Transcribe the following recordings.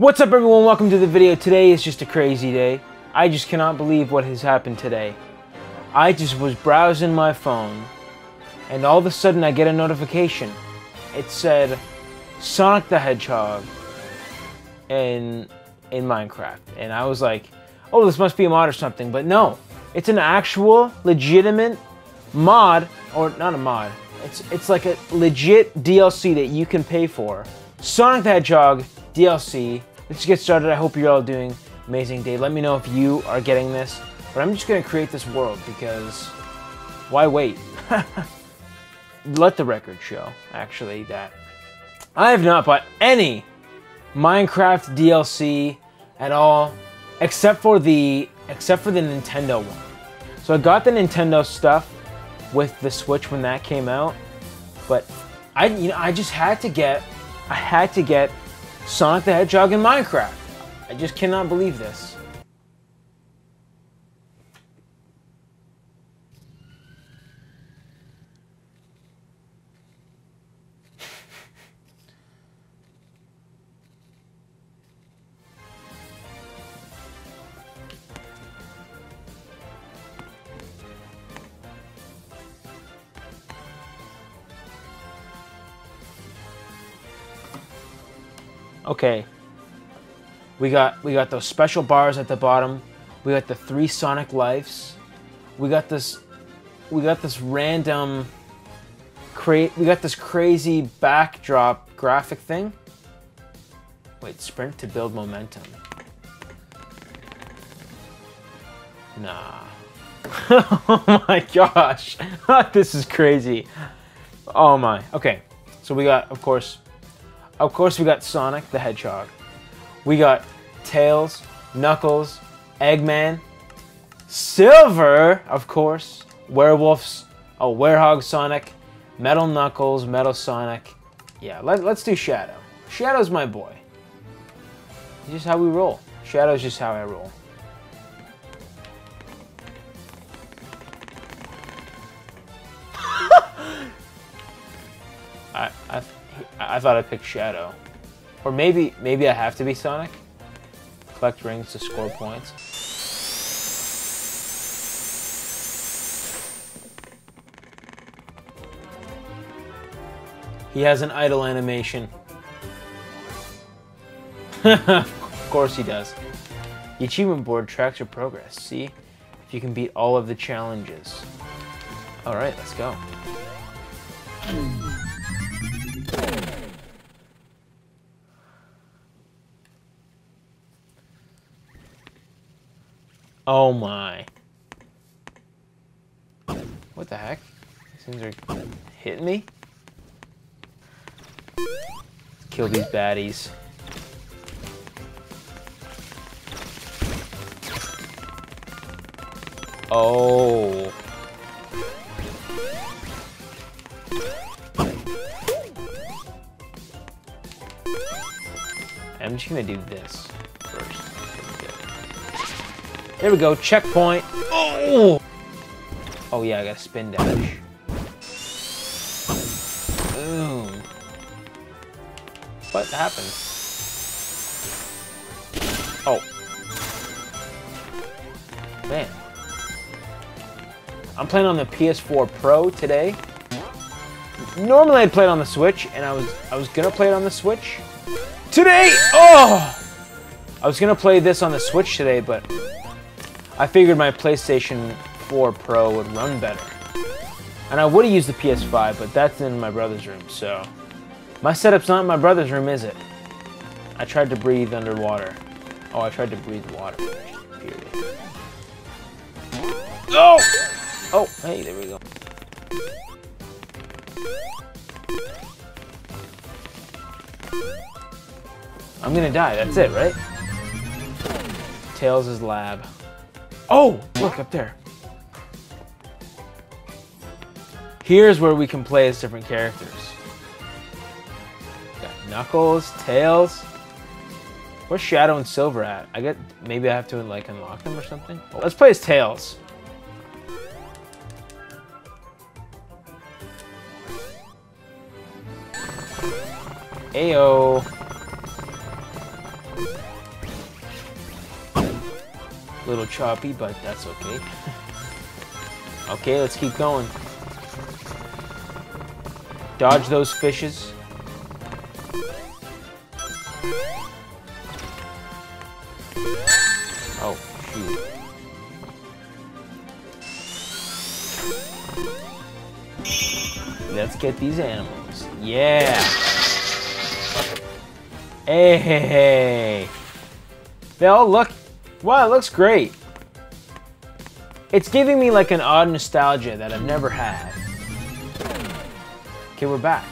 What's up everyone, welcome to the video. Today is just a crazy day. I just cannot believe what has happened today. I just was browsing my phone and all of a sudden I get a notification. It said Sonic the Hedgehog in in Minecraft. And I was like, oh, this must be a mod or something. But no, it's an actual, legitimate mod, or not a mod. It's, it's like a legit DLC that you can pay for. Sonic the Hedgehog DLC. Let's get started. I hope you're all doing amazing day. Let me know if you are getting this. But I'm just going to create this world because why wait? Let the record show, actually, that I have not bought any Minecraft DLC at all, except for the except for the Nintendo one. So I got the Nintendo stuff with the Switch when that came out, but I you know I just had to get I had to get Sonic the Hedgehog in Minecraft. I just cannot believe this. Okay. We got we got those special bars at the bottom. We got the three Sonic lives. We got this we got this random create we got this crazy backdrop graphic thing. Wait, sprint to build momentum. Nah. oh my gosh. this is crazy. Oh my. Okay. So we got of course of course, we got Sonic the Hedgehog. We got Tails, Knuckles, Eggman, Silver, of course, Werewolves, oh, Werehog Sonic, Metal Knuckles, Metal Sonic. Yeah, let, let's do Shadow. Shadow's my boy. Just how we roll. Shadow's just how I roll. I thought I picked Shadow. Or maybe maybe I have to be Sonic. Collect rings to score points. He has an idle animation. of course he does. The achievement board tracks your progress. See if you can beat all of the challenges. Alright, let's go. Oh my. What the heck? These things are hitting me? Let's kill these baddies. Oh. I'm just gonna do this. There we go, checkpoint. Oh! Oh yeah, I got a spin dash. Boom. What happened? Oh. Man. I'm playing on the PS4 Pro today. Normally I'd play it on the Switch, and I was I was gonna play it on the Switch. Today! Oh! I was gonna play this on the Switch today, but I figured my PlayStation 4 Pro would run better. And I would have used the PS5, but that's in my brother's room, so... My setup's not in my brother's room, is it? I tried to breathe underwater. Oh, I tried to breathe water. Period. Oh! Oh, hey, there we go. I'm gonna die, that's it, right? Tails' lab. Oh, look up there. Here's where we can play as different characters. Got Knuckles, Tails. Where's Shadow and Silver at? I get maybe I have to like unlock them or something. Let's play as Tails. Ayo. Little choppy, but that's okay. okay, let's keep going. Dodge those fishes. Oh, shoot. Let's get these animals. Yeah! Hey, hey, hey. All look... Wow, it looks great. It's giving me like an odd nostalgia that I've never had. Okay, we're back.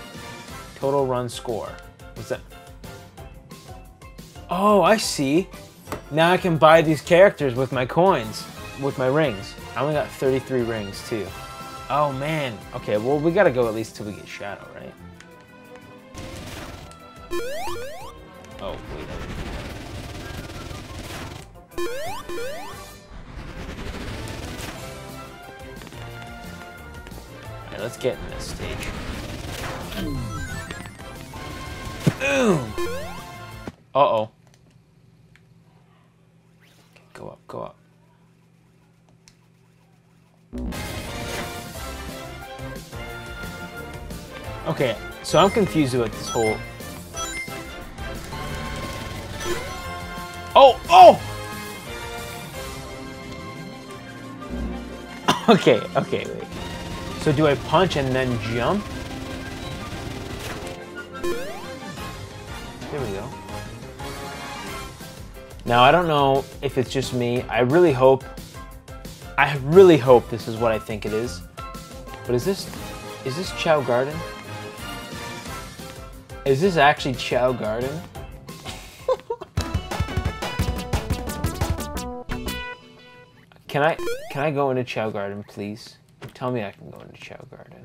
Total run score. What's that? Oh, I see. Now I can buy these characters with my coins, with my rings. I only got 33 rings too. Oh man. Okay, well we gotta go at least till we get Shadow, right? Oh, wait. Alright, let's get in this stage. Boom! Uh-oh. Go up, go up. Okay, so I'm confused about this whole... Oh, oh! Okay, okay, wait. So do I punch and then jump? There we go. Now, I don't know if it's just me. I really hope... I really hope this is what I think it is. But is this... Is this Chao Garden? Is this actually Chao Garden? can I can I go into Chao Garden, please? Tell me I can go into Chao Garden.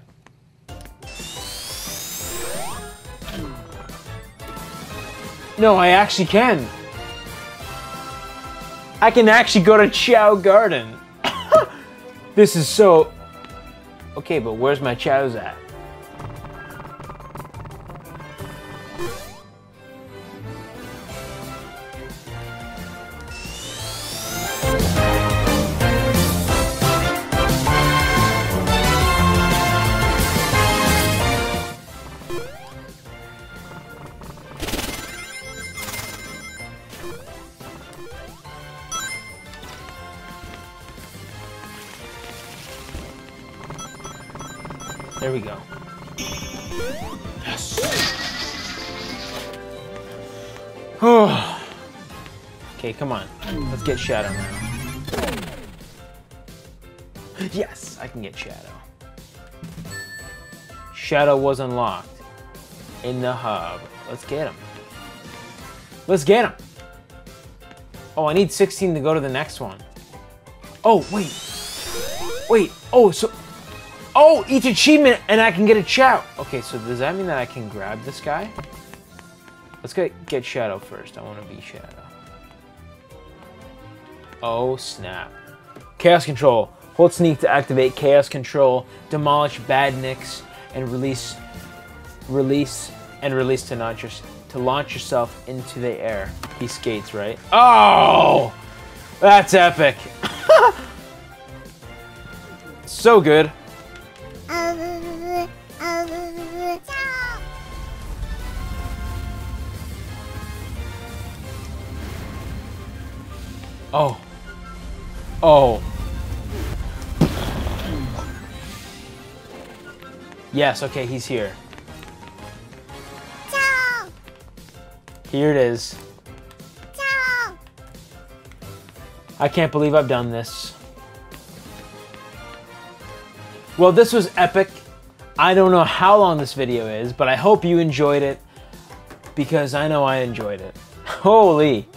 No, I actually can. I can actually go to Chao Garden. this is so... Okay, but where's my chows at? There we go. Yes. okay, come on. Let's get Shadow now. Yes, I can get Shadow. Shadow was unlocked in the hub. Let's get him. Let's get him. Oh, I need 16 to go to the next one. Oh, wait. Wait. Oh, so Oh, each achievement and I can get a Chao. Okay, so does that mean that I can grab this guy? Let's get, get Shadow first. I want to be Shadow. Oh, snap. Chaos Control. Hold Sneak to activate Chaos Control, demolish Bad Badniks, and release release and release to launch, your, to launch yourself into the air. He skates, right? Oh! That's epic. so good. Oh. Oh. Yes, okay, he's here. Here it is. I can't believe I've done this. Well, this was epic. I don't know how long this video is, but I hope you enjoyed it because I know I enjoyed it. Holy,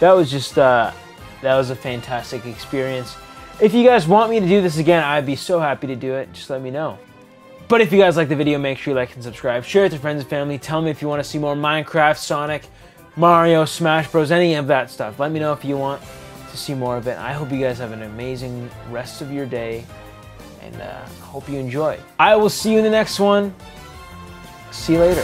that was just, uh, that was a fantastic experience. If you guys want me to do this again, I'd be so happy to do it. Just let me know. But if you guys like the video, make sure you like and subscribe. Share it to friends and family. Tell me if you want to see more Minecraft, Sonic, Mario, Smash Bros, any of that stuff. Let me know if you want to see more of it. I hope you guys have an amazing rest of your day and uh, hope you enjoy. I will see you in the next one. See you later.